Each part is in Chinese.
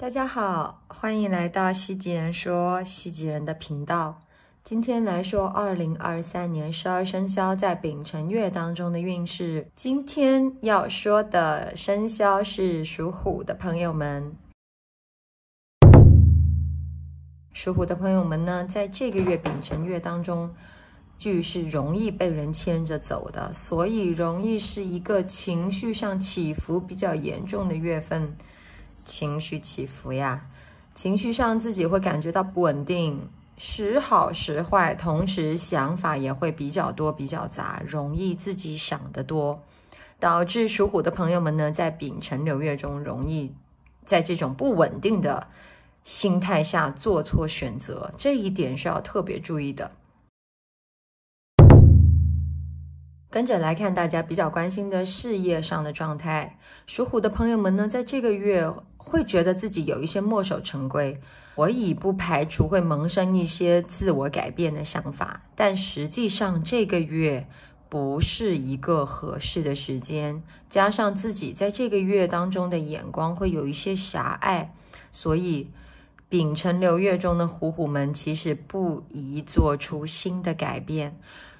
大家好，欢迎来到西吉人说西吉人的频道。今天来说二零二三年十二生肖在丙辰月当中的运势。今天要说的生肖是属虎的朋友们。属虎的朋友们呢，在这个月丙辰月当中，巨是容易被人牵着走的，所以容易是一个情绪上起伏比较严重的月份。情绪起伏呀，情绪上自己会感觉到不稳定，时好时坏，同时想法也会比较多、比较杂，容易自己想得多，导致属虎的朋友们呢，在丙辰流月中容易在这种不稳定的心态下做错选择，这一点是要特别注意的。跟着来看大家比较关心的事业上的状态，属虎的朋友们呢，在这个月会觉得自己有一些墨守成规，我已不排除会萌生一些自我改变的想法，但实际上这个月不是一个合适的时间，加上自己在这个月当中的眼光会有一些狭隘，所以丙辰流月中的虎虎们其实不宜做出新的改变，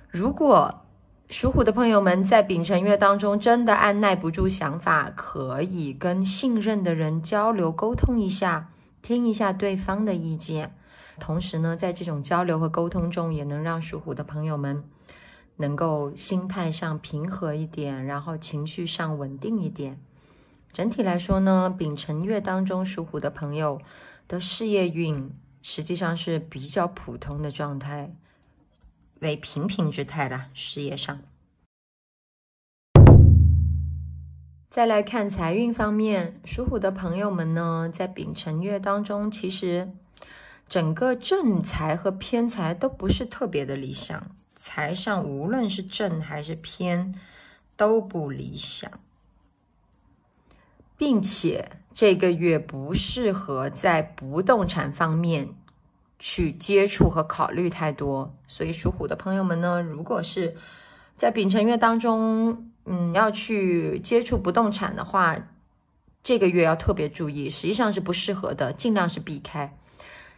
如果。属虎的朋友们，在丙辰月当中，真的按耐不住想法，可以跟信任的人交流沟通一下，听一下对方的意见。同时呢，在这种交流和沟通中，也能让属虎的朋友们能够心态上平和一点，然后情绪上稳定一点。整体来说呢，丙辰月当中，属虎的朋友的事业运实际上是比较普通的状态。为平平之态了，事业上。再来看财运方面，属虎的朋友们呢，在丙辰月当中，其实整个正财和偏财都不是特别的理想，财上无论是正还是偏都不理想，并且这个月不适合在不动产方面。去接触和考虑太多，所以属虎的朋友们呢，如果是在丙辰月当中，嗯，要去接触不动产的话，这个月要特别注意，实际上是不适合的，尽量是避开。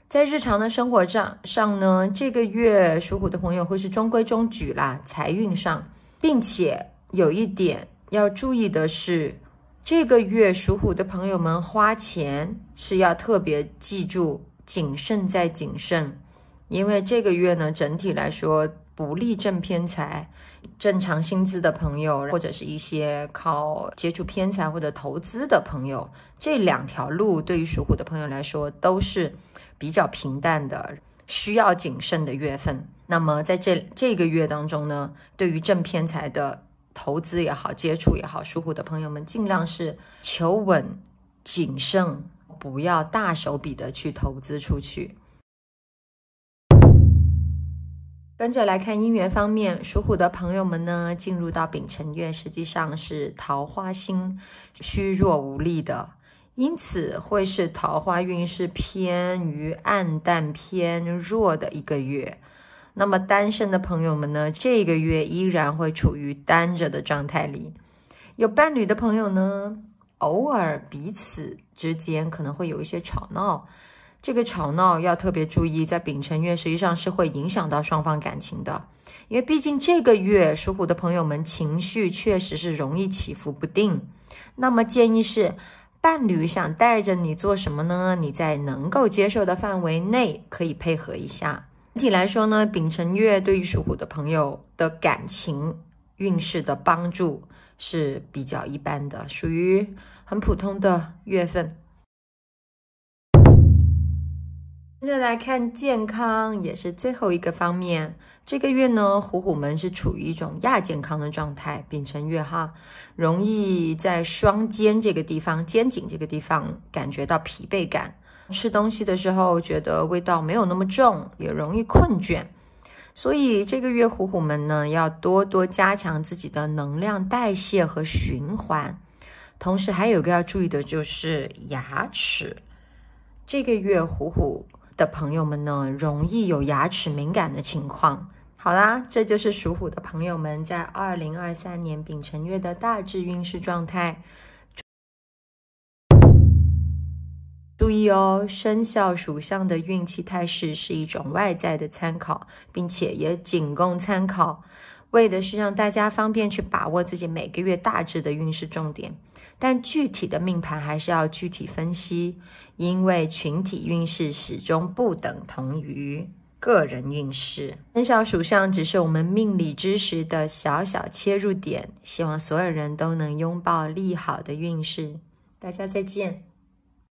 在日常的生活上上呢，这个月属虎的朋友会是中规中矩啦，财运上，并且有一点要注意的是，这个月属虎的朋友们花钱是要特别记住。谨慎再谨慎，因为这个月呢，整体来说不利正偏财。正常薪资的朋友，或者是一些靠接触偏财或者投资的朋友，这两条路对于属虎的朋友来说都是比较平淡的，需要谨慎的月份。那么在这这个月当中呢，对于正偏财的投资也好，接触也好，属虎的朋友们尽量是求稳、谨慎。不要大手笔的去投资出去。跟着来看姻缘方面，属虎的朋友们呢，进入到丙辰月，实际上是桃花星虚弱无力的，因此会是桃花运势偏于暗淡偏弱的一个月。那么单身的朋友们呢，这个月依然会处于单着的状态里。有伴侣的朋友呢？偶尔彼此之间可能会有一些吵闹，这个吵闹要特别注意，在丙辰月实际上是会影响到双方感情的，因为毕竟这个月属虎的朋友们情绪确实是容易起伏不定。那么建议是，伴侣想带着你做什么呢？你在能够接受的范围内可以配合一下。整体来说呢，丙辰月对于属虎的朋友的感情运势的帮助是比较一般的，属于。很普通的月份，接着来看健康，也是最后一个方面。这个月呢，虎虎们是处于一种亚健康的状态，丙辰月哈，容易在双肩这个地方、肩颈这个地方感觉到疲惫感。吃东西的时候觉得味道没有那么重，也容易困倦。所以这个月虎虎们呢，要多多加强自己的能量代谢和循环。同时还有一个要注意的就是牙齿，这个月虎虎的朋友们呢，容易有牙齿敏感的情况。好啦，这就是属虎的朋友们在二零二三年丙辰月的大致运势状态。注意哦，生肖属相的运气态势是一种外在的参考，并且也仅供参考，为的是让大家方便去把握自己每个月大致的运势重点。但具体的命盘还是要具体分析，因为群体运势始终不等同于个人运势。生肖属相只是我们命理知识的小小切入点，希望所有人都能拥抱利好的运势。大家再见。